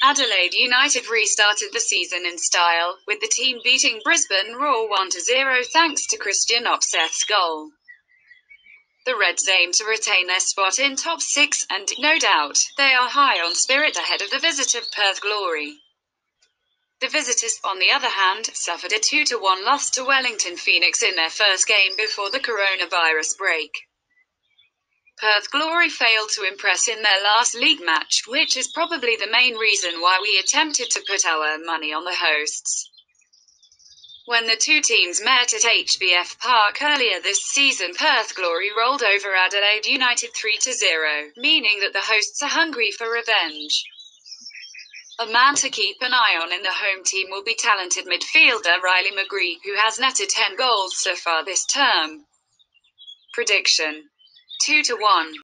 Adelaide United restarted the season in style, with the team beating Brisbane Roar 1-0 thanks to Kristian Opseth's goal. The Reds aim to retain their spot in top six, and, no doubt, they are high on spirit ahead of the visit of Perth Glory. The visitors, on the other hand, suffered a 2-1 loss to Wellington Phoenix in their first game before the coronavirus break. Perth Glory failed to impress in their last league match, which is probably the main reason why we attempted to put our money on the hosts. When the two teams met at HBF Park earlier this season, Perth Glory rolled over Adelaide United 3-0, meaning that the hosts are hungry for revenge. A man to keep an eye on in the home team will be talented midfielder Riley McGree, who has netted 10 goals so far this term. Prediction 2 to 1.